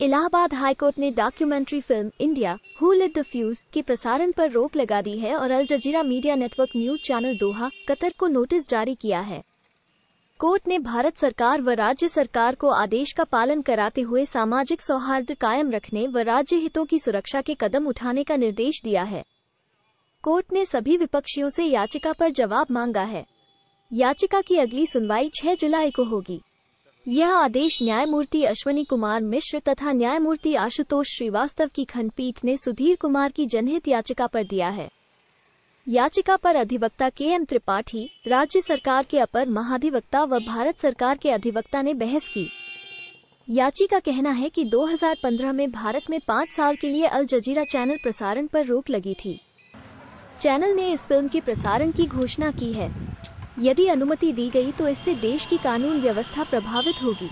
Allahabad high court ने documentary film India who lit the fuse के प्रसारण पर रोक लगा दी है और Al Jazeera media network news channel Doha, Qatar को नोटिस जारी किया है। कोर्ट ने भारत सरकार व राज्य सरकार को आदेश का पालन कराते हुए सामाजिक सौहार्द कायम रखने व राज्य हितों की सुरक्षा के कदम उठाने का निर्देश दिया है। कोर्ट ने सभी विपक्षियों से याचिका पर जवाब मांगा है। याचिका की अगली सुनवाई 6 जुलाई को होगी। यह आदेश न्यायमूर्ति अश्वनी कुमार मिश्र तथा न्यायमूर्ति आशुतोष श्रीवास्तव की खंडपीठ ने सुधीर कुमार की जनहित याचिका पर दिया है। याचिका पर अधिवक्ता के एम त्रिपाठी, राज्य सरकार के अपर महाधिवक्ता व भारत सरकार के अधिवक्ता ने बहस की। याची का कहना है कि 2015 में भारत में पाँच साल के लिए अल जजीरा चैनल प्रसारण पर रोक लगी थी। चैनल ने इस फ़िल्म के प्रसारण की घोषणा की है। यदि अनुमति दी गई तो इससे देश की कानून व्यवस्था प्रभावित होगी।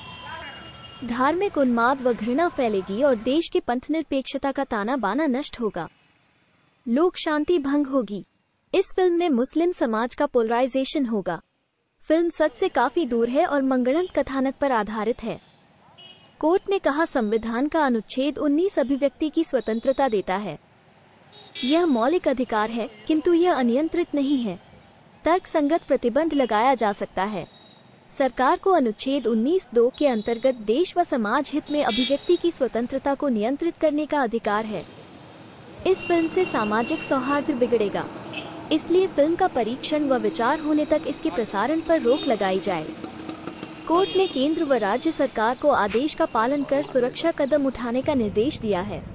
धार्मिक उन्माद व घृणा फैलेगी और देश के पंथ निरपेक्षता का ताना बाना नष्ट होगा। लोक शांति भंग होगी। इस फ़िल्म में मुस्लिम समाज का पोलराइजेशन होगा। फ़िल्म सच से काफ़ी दूर है और मंगणन कथानक पर आधारित है। कोर्ट ने कहा, संविधान का अनुच्छेद 19 अभिव्यक्ति की स्वतंत्रता देता है। यह मौलिक अधिकार है, किंतु यह अनियंत्रित नहीं है। तर्क संगत प्रतिबंध लगाया जा सकता है। सरकार को अनुच्छेद 19 दो के अंतर्गत देश व समाज हित में अभिव्यक्ति की स्वतंत्रता को नियंत्रित करने का अधिकार है। इस फ़िल्म से सामाजिक सौहार्द बिगड़ेगा। इसलिए फ़िल्म का परीक्षण व विचार होने तक इसके प्रसारण पर रोक लगाई जाए। कोर्ट ने केंद्र व राज्य सरकार को आदेश का पालन कर सुरक्षा कदम उठाने का निर्देश दिया है।